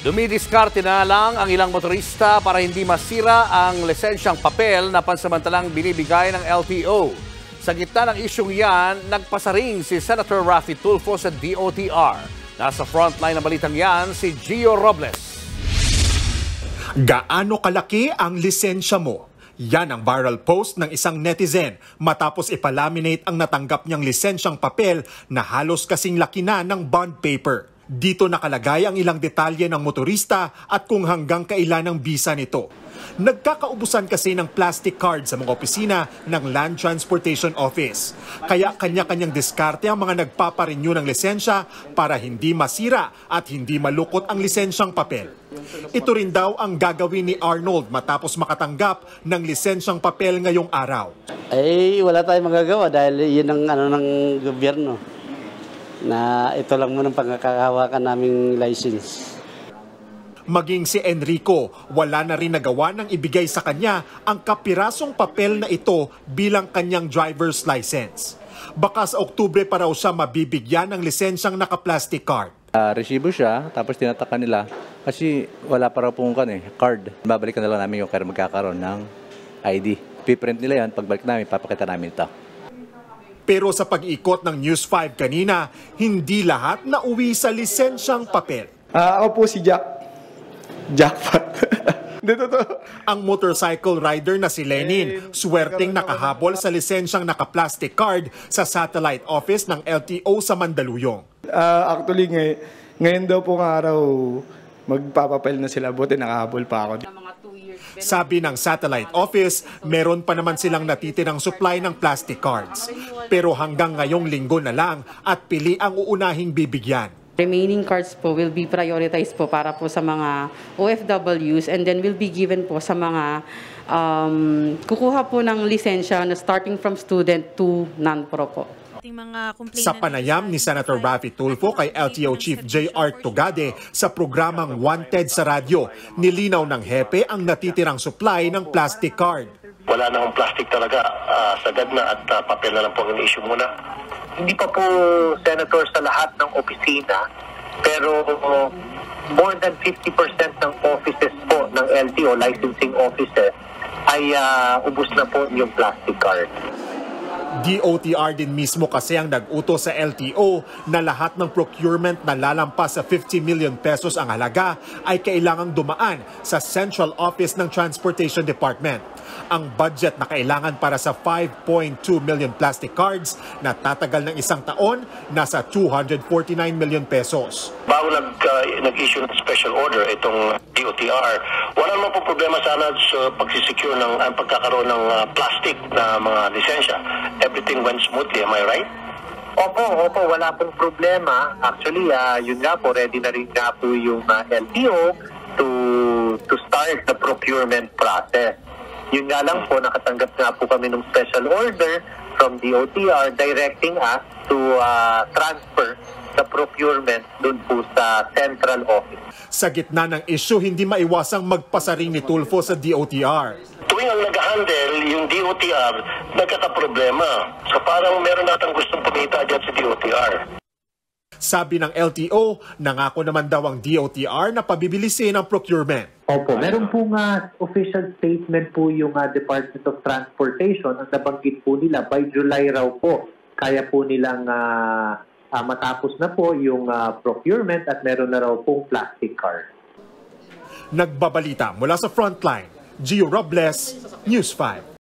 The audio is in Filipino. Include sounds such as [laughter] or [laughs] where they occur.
Dumidiskarte na lang ang ilang motorista para hindi masira ang lisensyang papel na pansamantalang binibigay ng LTO. Sa gitna ng isyong yan, nagpasaring si Senator Raffy Tulfo sa DOTR. Nasa frontline ng balitang yan si Gio Robles. Gaano kalaki ang lisensya mo? Yan ang viral post ng isang netizen matapos ipalaminate ang natanggap niyang lisensyang papel na halos kasing laki na ng bond paper. Dito nakalagay ang ilang detalye ng motorista at kung hanggang kailan ang bisa nito. Nagkakaubusan kasi ng plastic card sa mga opisina ng Land Transportation Office. Kaya kanya-kanyang diskarte ang mga nagpaparenew ng lisensya para hindi masira at hindi malukot ang lisensyang papel. Ito rin daw ang gagawin ni Arnold matapos makatanggap ng lisensyang papel ngayong araw. Eh, wala tayong magagawa dahil yun ang ano ng gobyerno na ito lang muna ang pagkakahawakan naming license. Maging si Enrico, wala na rin nagawa ng ibigay sa kanya ang kapirasong papel na ito bilang kanyang driver's license. Baka sa Oktubre pa raw siya mabibigyan ng lisensyang naka-plastic card. Uh, resibo siya, tapos tinataka nila kasi wala pa raw pong kan eh, card. Babalikan na lang namin yung kaya magkakaroon ng ID. Piprint nila yan, pagbalik namin, papakita namin ito. Pero sa pag-ikot ng News 5 kanina, hindi lahat na uwi sa lisensyang papel. Ah, ako po si Jack. Jackpot. [laughs] Ang motorcycle rider na si Lenin, swerteng nakahabol sa lisensyang naka-plastic card sa satellite office ng LTO sa Mandaluyong. Ah, actually, ngay ngayon daw pong araw, magpapapel na sila. Buti nakahabol pa ako. Sabi ng satellite office, meron pa naman silang natitirang supply ng plastic cards. Pero hanggang ngayong linggo na lang at pili ang uunahing bibigyan. Remaining cards po will be prioritized po para po sa mga OFWs and then will be given po sa mga um, kukuha po ng lisensya na starting from student to non-pro po. Sa panayam ni Senator Raffy Tulfo kay LTO Chief J.R. Tugade sa programang Wanted sa radyo, nilinaw ng hepe ang natitirang supply ng plastic card. Wala na akong plastic talaga, uh, sagad na at uh, papel na lang po ang issue muna. Hindi pa po, Senator, sa lahat ng opisina, pero more than 50% ng offices po ng LTO, licensing offices, ay uh, ubus na po yung plastic card. DOTR din mismo kasi ang nag-utos sa LTO na lahat ng procurement na lalampas sa 50 million pesos ang halaga ay kailangang dumaan sa Central Office ng Transportation Department. Ang budget na kailangan para sa 5.2 million plastic cards na tatagal ng isang taon nasa 249 million pesos. Bago nag, uh, nag-issue ng special order itong DOTR, wala naman po problema sana sa pagsisecure ng uh, pagkakaroon ng uh, plastic na mga lisensya. Everything went smoothly, am I right? Opo, opo, wala pong problema. Actually, uh, yun nga po, ready na rin nga po yung uh, LTO to to start the procurement process. Yun nga lang po, nakatanggap nga po kami ng special order from DOTR directing us to uh, transfer the procurement dun po sa central office. Sa gitna ng issue, hindi maiwasang magpasaring ni Tulfo sa DOTR. Tuwing ang nag-handle yung DOTR, nagkakaproblema. So parang meron natang gustong pumita dyan sa DOTR. Sabi ng LTO, nangako naman daw ang DOTR na pabibilisin ang procurement. Opo, meron po nga official statement po yung uh, Department of Transportation ang nabanggit po nila by July raw po. Kaya po nilang uh, uh, matapos na po yung uh, procurement at meron na raw pong plastic card. Nagbabalita mula sa frontline, Gio Robles, News 5.